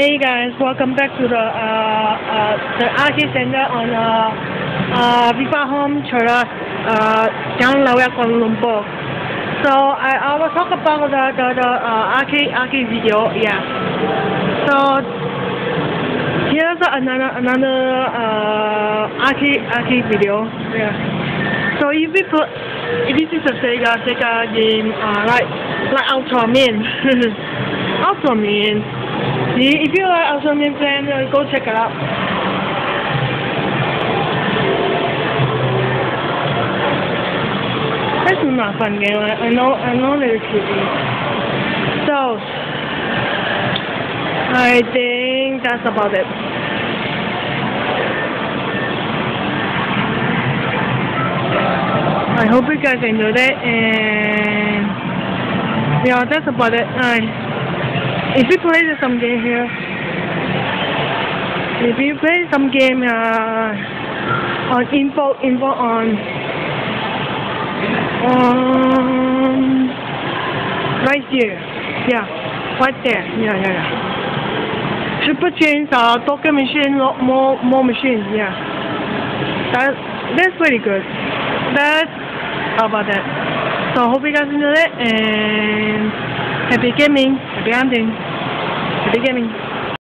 Hey guys, welcome back to the uh, uh, the arcade center on uh, uh, Viva Home, Chora, uh, down Lawa, Kuala. So I, I will talk about the the, the uh, arcade arcade video. Yeah. So here's another another uh, arcade arcade video. Yeah. So if we put this is a Sega Sega game, uh, like like Ultraman, Ultraman. If you like Ultraman fan, uh, go check it out. This is not fun game. I, I know I know it's easy. So I think that's about it. I hope you guys enjoyed it and yeah that's about it. Alright. If you play some game here if you play some game uh, on info info on um right here. Yeah. Right there. Yeah yeah yeah. Super chains are Docker machine more more machines, yeah. That that's pretty good. That's how about that? So hope you guys enjoyed it and happy gaming, happy hunting, happy gaming.